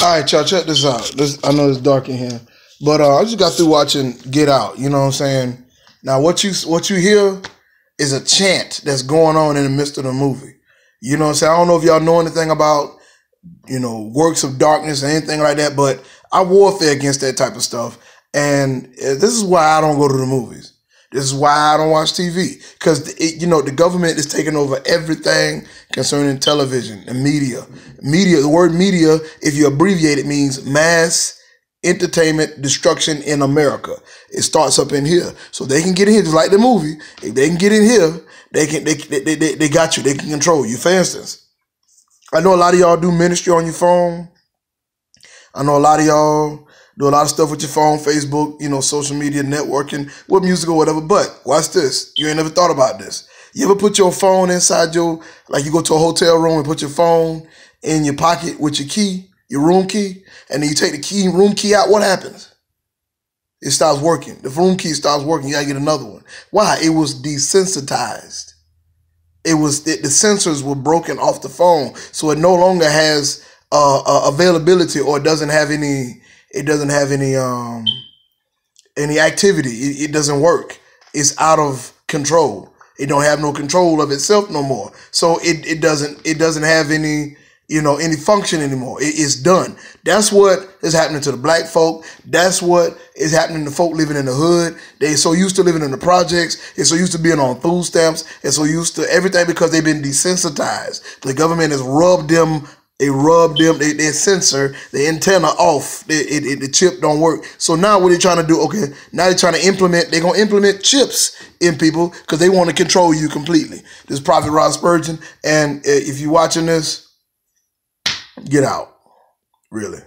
All right, y'all, check this out. This, I know it's dark in here, but uh, I just got through watching Get Out. You know what I'm saying? Now, what you what you hear is a chant that's going on in the midst of the movie. You know what I'm saying? I don't know if y'all know anything about you know works of darkness or anything like that, but I warfare against that type of stuff, and uh, this is why I don't go to the movies. This is why I don't watch TV because you know the government is taking over everything concerning television and media. Media, the word media, if you abbreviate it, means mass entertainment destruction in America. It starts up in here, so they can get in here just like the movie. If they can get in here, they can they they they, they got you. They can control you. For instance, I know a lot of y'all do ministry on your phone. I know a lot of y'all do a lot of stuff with your phone, Facebook, you know, social media, networking, with music or whatever. But watch this. You ain't never thought about this. You ever put your phone inside your, like you go to a hotel room and put your phone in your pocket with your key, your room key, and then you take the key, room key out, what happens? It stops working. The room key stops working. You gotta get another one. Why? It was desensitized. It was it, the sensors were broken off the phone, so it no longer has uh, uh, availability or it doesn't have any it doesn't have any um any activity. It, it doesn't work. It's out of control. It don't have no control of itself no more. So it, it doesn't it doesn't have any you know any function anymore. It, it's done. That's what is happening to the black folk. That's what is happening to folk living in the hood. They so used to living in the projects. They're so used to being on food stamps. They're so used to everything because they've been desensitized. The government has rubbed them they rub them, they, they sensor, the antenna off, it, it, the chip don't work. So now what they're trying to do, okay, now they're trying to implement, they're going to implement chips in people because they want to control you completely. This is Prophet Rod Spurgeon, and uh, if you're watching this, get out, really.